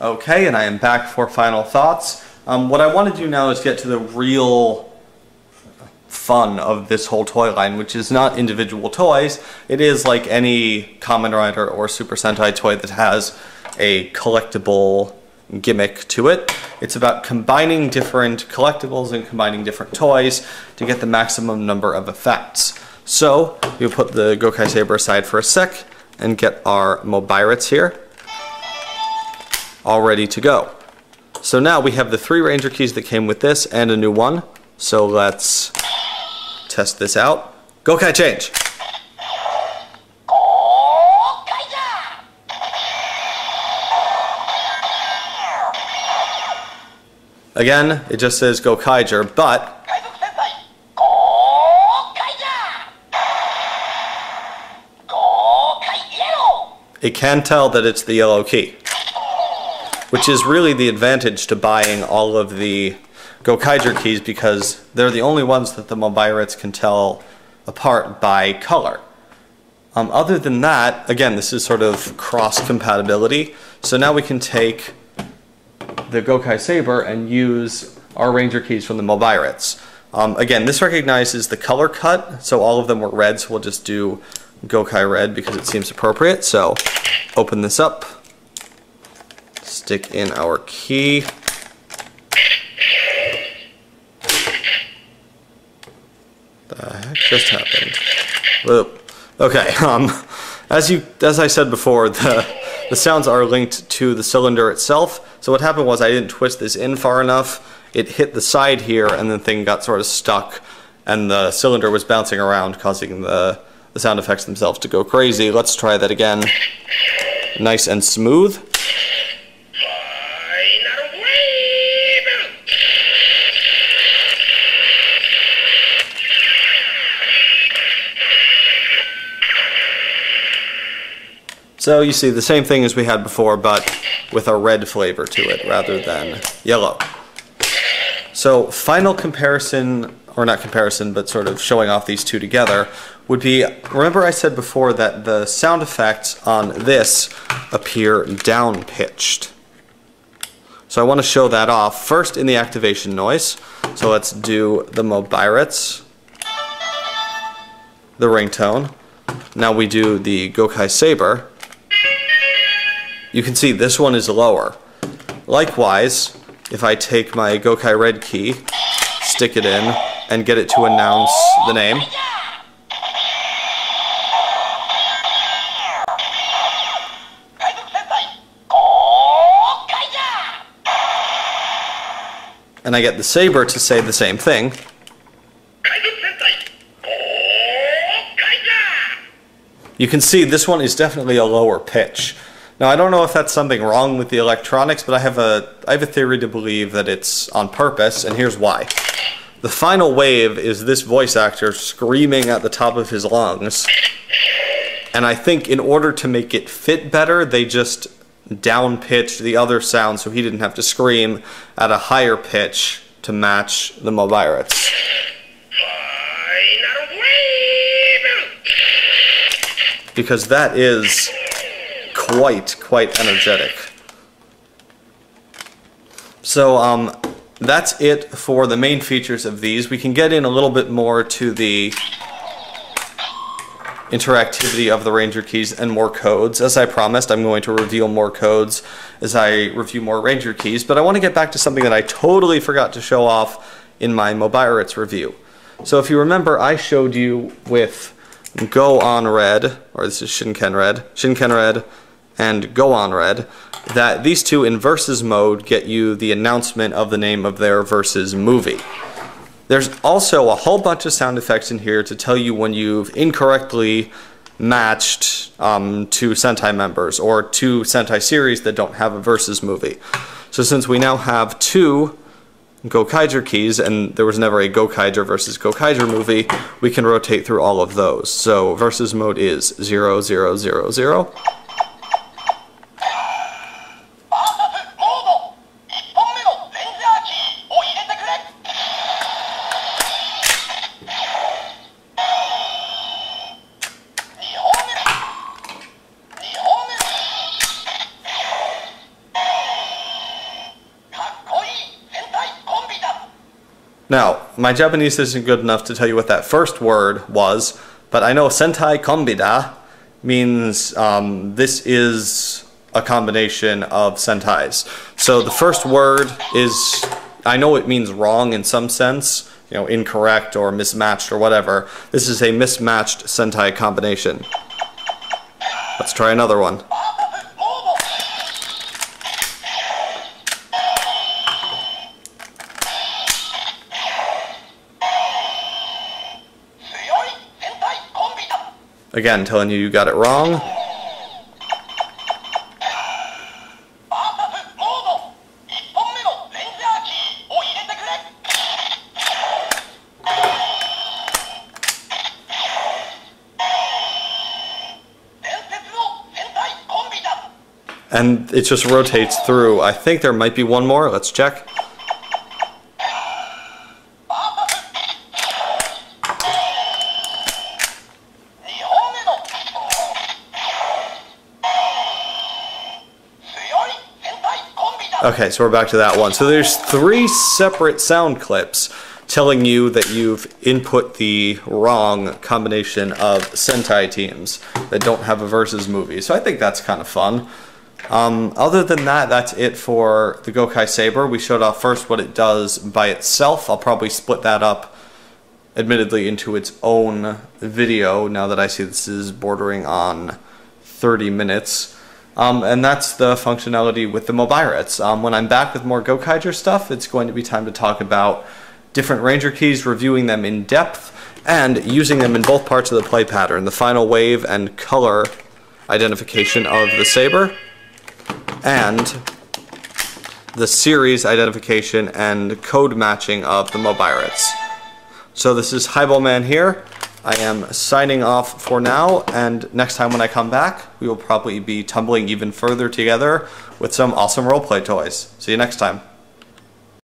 Okay, and I am back for final thoughts. Um, what I want to do now is get to the real fun of this whole toy line, which is not individual toys. It is like any Kamen Rider or Super Sentai toy that has a collectible gimmick to it. It's about combining different collectibles and combining different toys to get the maximum number of effects. So, we'll put the Gokai Saber aside for a sec and get our Mobirates here all ready to go. So now we have the three ranger keys that came with this and a new one. So let's test this out. Go Gokai change. Again, it just says Gokaiger, but it can tell that it's the yellow key. Which is really the advantage to buying all of the Gokaiger keys because they're the only ones that the Mobirates can tell apart by color. Um, other than that, again, this is sort of cross compatibility. So now we can take the Gokai Saber and use our Ranger keys from the Mobirates. Um, again, this recognizes the color cut, so all of them were red, so we'll just do Gokai Red because it seems appropriate. So open this up, stick in our key. The heck just happened? Whoop. Okay, um, as you as I said before, the the sounds are linked to the cylinder itself. So what happened was I didn't twist this in far enough. It hit the side here, and the thing got sort of stuck, and the cylinder was bouncing around, causing the the sound effects themselves to go crazy. Let's try that again. Nice and smooth. So you see the same thing as we had before, but with a red flavor to it rather than yellow. So final comparison, or not comparison, but sort of showing off these two together, would be, remember I said before that the sound effects on this appear down-pitched. So I want to show that off first in the activation noise. So let's do the Mobirates, the ringtone. Now we do the Gokai Saber you can see this one is lower. Likewise, if I take my Gokai Red key, stick it in, and get it to announce the name, and I get the saber to say the same thing, you can see this one is definitely a lower pitch. Now I don't know if that's something wrong with the electronics, but I have a I have a theory to believe that it's on purpose, and here's why. The final wave is this voice actor screaming at the top of his lungs. And I think in order to make it fit better, they just down pitched the other sound so he didn't have to scream at a higher pitch to match the Mobirates. Because that is quite, quite energetic. So um, that's it for the main features of these. We can get in a little bit more to the interactivity of the Ranger keys and more codes. As I promised, I'm going to reveal more codes as I review more Ranger keys, but I want to get back to something that I totally forgot to show off in my Mobirates review. So if you remember, I showed you with Go On Red, or this is Shinken Red, Shinken Red, and Go On Red, that these two in versus mode get you the announcement of the name of their versus movie. There's also a whole bunch of sound effects in here to tell you when you've incorrectly matched um, two Sentai members or two Sentai series that don't have a versus movie. So since we now have two Gokaiger keys and there was never a Gokaiger versus Gokaiger movie, we can rotate through all of those. So versus mode is 0000. Now, my Japanese isn't good enough to tell you what that first word was, but I know Sentai Kombida means um, this is a combination of Sentais. So the first word is, I know it means wrong in some sense, you know, incorrect or mismatched or whatever. This is a mismatched Sentai combination. Let's try another one. Again, telling you you got it wrong. And it just rotates through. I think there might be one more. Let's check. Okay, so we're back to that one. So there's three separate sound clips telling you that you've input the wrong combination of Sentai teams that don't have a versus movie. So I think that's kind of fun. Um, other than that, that's it for the Gokai Saber. We showed off first what it does by itself. I'll probably split that up, admittedly, into its own video now that I see this is bordering on 30 minutes. Um, and that's the functionality with the Mobirates. Um, when I'm back with more Gokaiger stuff, it's going to be time to talk about different Ranger keys, reviewing them in depth, and using them in both parts of the play pattern, the final wave and color identification of the Saber, and the series identification and code matching of the Mobirates. So this is Hiboman here. I am signing off for now, and next time when I come back, we will probably be tumbling even further together with some awesome roleplay toys. See you next time.